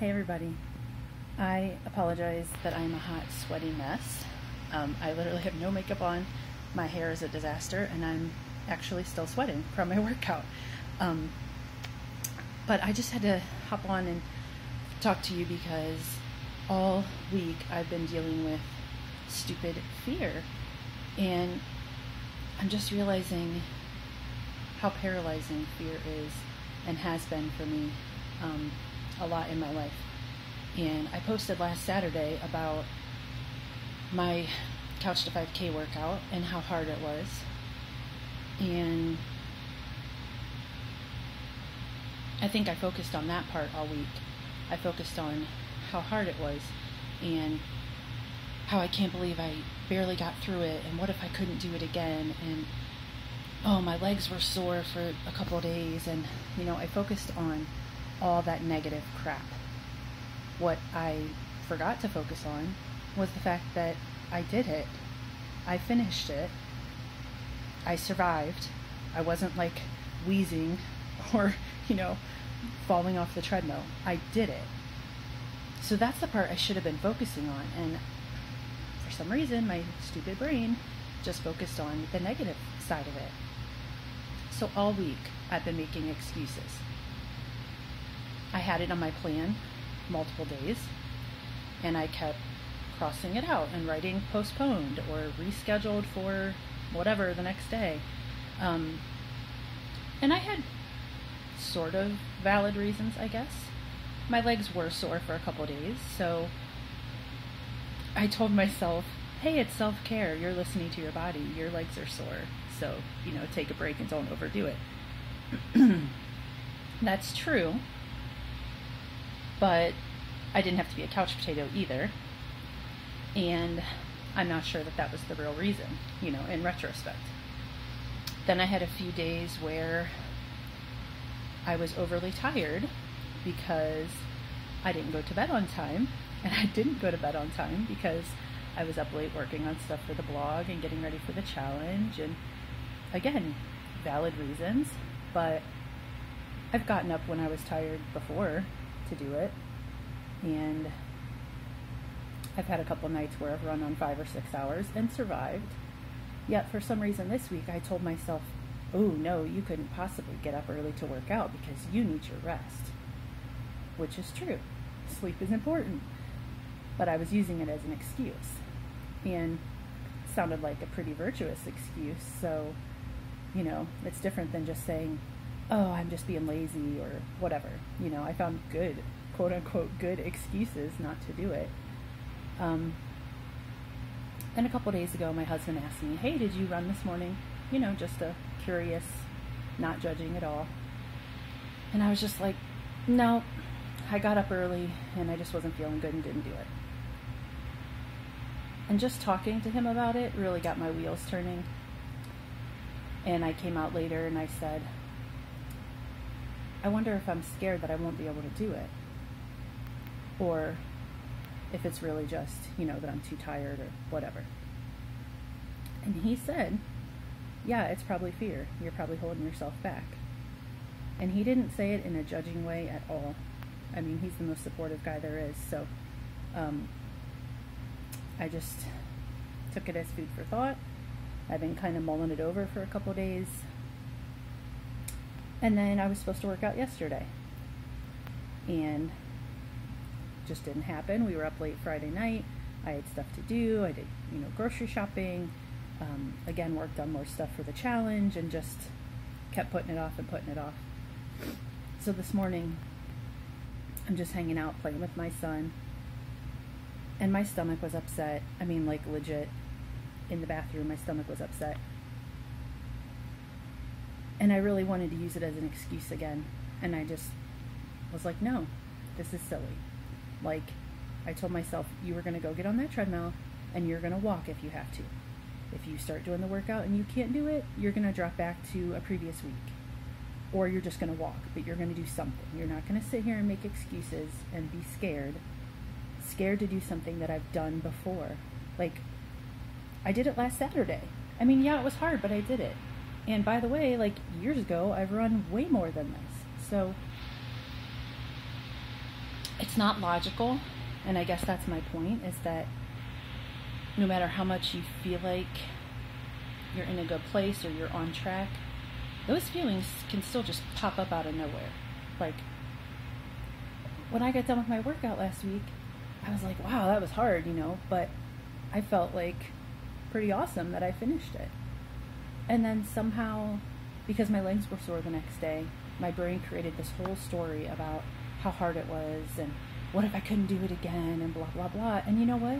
Hey everybody. I apologize that I'm a hot, sweaty mess. Um, I literally have no makeup on. My hair is a disaster, and I'm actually still sweating from my workout. Um, but I just had to hop on and talk to you because all week I've been dealing with stupid fear. And I'm just realizing how paralyzing fear is and has been for me um, a lot in my life. And I posted last Saturday about my Couch to 5K workout and how hard it was. And I think I focused on that part all week. I focused on how hard it was and how I can't believe I barely got through it and what if I couldn't do it again and oh my legs were sore for a couple days and you know I focused on all that negative crap. What I forgot to focus on was the fact that I did it. I finished it. I survived. I wasn't like wheezing or, you know, falling off the treadmill. I did it. So that's the part I should have been focusing on. And for some reason, my stupid brain just focused on the negative side of it. So all week, I've been making excuses. I had it on my plan multiple days, and I kept crossing it out and writing postponed or rescheduled for whatever the next day. Um, and I had sort of valid reasons, I guess. My legs were sore for a couple days, so I told myself, hey, it's self care. You're listening to your body. Your legs are sore. So, you know, take a break and don't overdo it. That's true. But I didn't have to be a couch potato either. And I'm not sure that that was the real reason, you know, in retrospect. Then I had a few days where I was overly tired because I didn't go to bed on time. And I didn't go to bed on time because I was up late working on stuff for the blog and getting ready for the challenge. And again, valid reasons, but I've gotten up when I was tired before to do it. And I've had a couple nights where I've run on five or six hours and survived. Yet for some reason this week I told myself, oh no, you couldn't possibly get up early to work out because you need your rest. Which is true. Sleep is important. But I was using it as an excuse. And sounded like a pretty virtuous excuse. So, you know, it's different than just saying, oh, I'm just being lazy or whatever. You know, I found good, quote unquote, good excuses not to do it. Um, and a couple days ago, my husband asked me, hey, did you run this morning? You know, just a curious, not judging at all. And I was just like, no, I got up early and I just wasn't feeling good and didn't do it. And just talking to him about it really got my wheels turning. And I came out later and I said, I wonder if I'm scared that I won't be able to do it. Or if it's really just, you know, that I'm too tired or whatever. And he said, Yeah, it's probably fear. You're probably holding yourself back. And he didn't say it in a judging way at all. I mean, he's the most supportive guy there is. So um, I just took it as food for thought. I've been kind of mulling it over for a couple days. And then I was supposed to work out yesterday. And just didn't happen. We were up late Friday night. I had stuff to do. I did, you know, grocery shopping. Um, again, worked on more stuff for the challenge and just kept putting it off and putting it off. So this morning, I'm just hanging out playing with my son. And my stomach was upset. I mean, like legit. In the bathroom, my stomach was upset. And I really wanted to use it as an excuse again. And I just was like, no, this is silly. Like, I told myself, you were going to go get on that treadmill and you're going to walk if you have to. If you start doing the workout and you can't do it, you're going to drop back to a previous week. Or you're just going to walk, but you're going to do something. You're not going to sit here and make excuses and be scared. Scared to do something that I've done before. Like, I did it last Saturday. I mean, yeah, it was hard, but I did it. And by the way, like years ago, I've run way more than this. So it's not logical, and I guess that's my point is that no matter how much you feel like you're in a good place or you're on track, those feelings can still just pop up out of nowhere. Like when I got done with my workout last week, I was like, wow, that was hard, you know, but I felt like pretty awesome that I finished it. And then somehow, because my legs were sore the next day, my brain created this whole story about how hard it was and what if I couldn't do it again and blah, blah, blah. And you know what?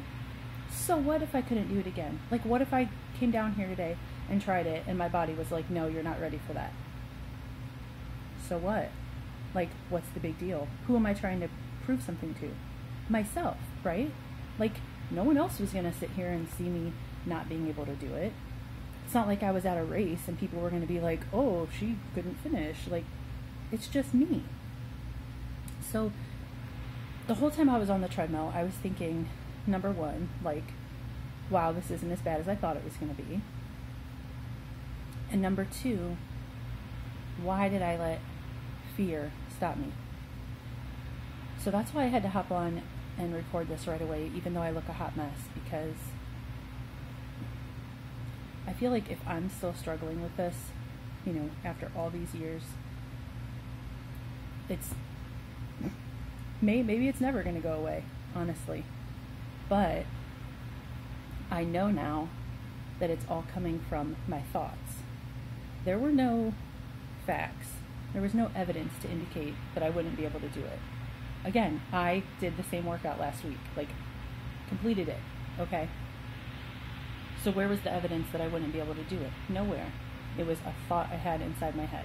So what if I couldn't do it again? Like, what if I came down here today and tried it and my body was like, no, you're not ready for that? So what? Like, what's the big deal? Who am I trying to prove something to? Myself, right? Like, no one else was going to sit here and see me not being able to do it. It's not like I was at a race and people were going to be like, oh, she couldn't finish. Like, it's just me. So, the whole time I was on the treadmill, I was thinking, number one, like, wow, this isn't as bad as I thought it was going to be. And number two, why did I let fear stop me? So that's why I had to hop on and record this right away, even though I look a hot mess, because feel like if I'm still struggling with this, you know, after all these years, it's may, maybe it's never going to go away, honestly. But I know now that it's all coming from my thoughts. There were no facts, there was no evidence to indicate that I wouldn't be able to do it. Again, I did the same workout last week, like, completed it, okay? So, where was the evidence that I wouldn't be able to do it? Nowhere. It was a thought I had inside my head.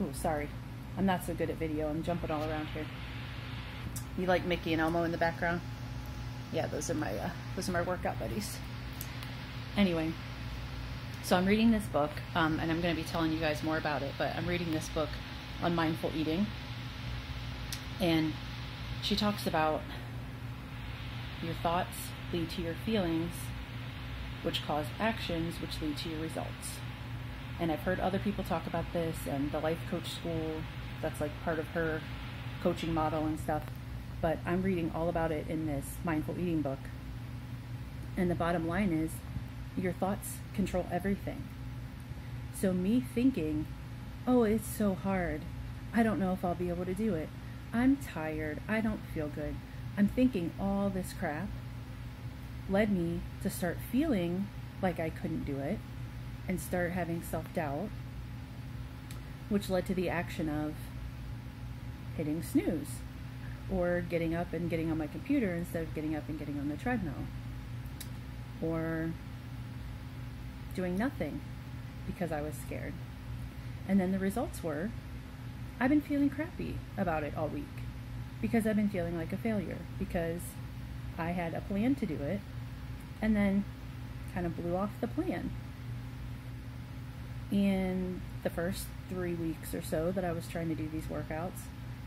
Oh, sorry. I'm not so good at video. I'm jumping all around here. You like Mickey and Elmo in the background? Yeah, those are my uh, those are my workout buddies. Anyway, so I'm reading this book, um, and I'm going to be telling you guys more about it. But I'm reading this book on mindful eating, and she talks about your thoughts lead to your feelings, which cause actions, which lead to your results. And I've heard other people talk about this, and the life coach school, that's like part of her coaching model and stuff. But I'm reading all about it in this mindful eating book. And the bottom line is your thoughts control everything. So, me thinking, oh, it's so hard. I don't know if I'll be able to do it. I'm tired. I don't feel good. I'm thinking all this crap led me to start feeling like I couldn't do it and start having self doubt, which led to the action of hitting snooze or getting up and getting on my computer instead of getting up and getting on the treadmill or doing nothing because I was scared. And then the results were I've been feeling crappy about it all week because I've been feeling like a failure because I had a plan to do it and then kind of blew off the plan. In the first three weeks or so that I was trying to do these workouts,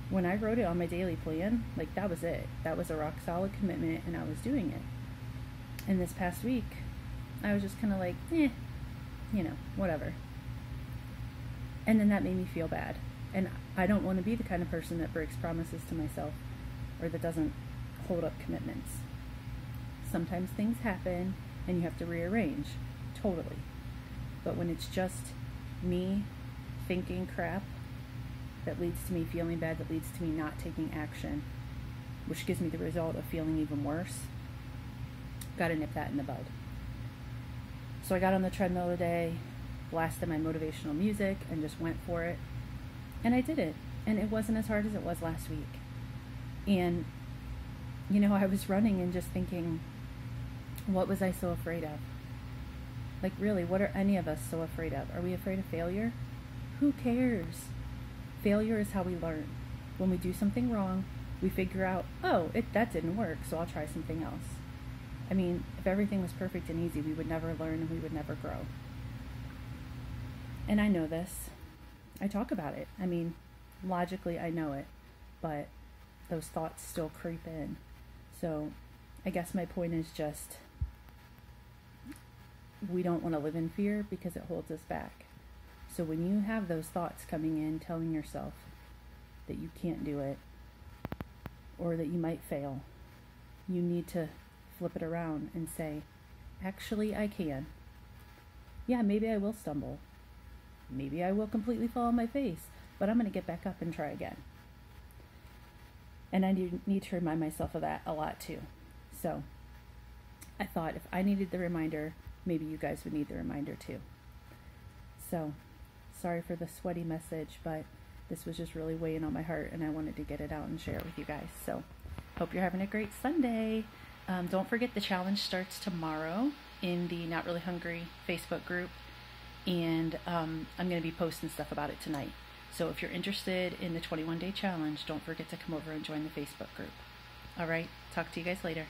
when I wrote it on my daily plan, like that was it. That was a rock solid commitment, and I was doing it. And this past week, I was just kind of like, eh, you know, whatever. And then that made me feel bad. And I don't want to be the kind of person that breaks promises to myself or that doesn't hold up commitments. Sometimes things happen and you have to rearrange. Totally. But when it's just me thinking crap that leads to me feeling bad, that leads to me not taking action, which gives me the result of feeling even worse, gotta nip that in the bud. So I got on the treadmill today, blasted my motivational music, and just went for it. And I did it. And it wasn't as hard as it was last week. And, you know, I was running and just thinking, what was I so afraid of? Like, really, what are any of us so afraid of? Are we afraid of failure? Who cares? Failure is how we learn. When we do something wrong, we figure out, oh, it, that didn't work, so I'll try something else. I mean, if everything was perfect and easy, we would never learn and we would never grow. And I know this. I talk about it. I mean, logically, I know it, but those thoughts still creep in. So I guess my point is just we don't want to live in fear because it holds us back. So when you have those thoughts coming in telling yourself that you can't do it, or that you might fail, you need to flip it around and say, actually, I can. Yeah, maybe I will stumble. Maybe I will completely fall on my face, but I'm going to get back up and try again. And I need to remind myself of that a lot too. So I thought if I needed the reminder, maybe you guys would need the reminder too. So sorry for the sweaty message, but this was just really weighing on my heart and I wanted to get it out and share it with you guys. So hope you're having a great Sunday. Um, don't forget the challenge starts tomorrow in the Not Really Hungry Facebook group. And um, I'm going to be posting stuff about it tonight. So if you're interested in the 21 day challenge, don't forget to come over and join the Facebook group. All right, talk to you guys later.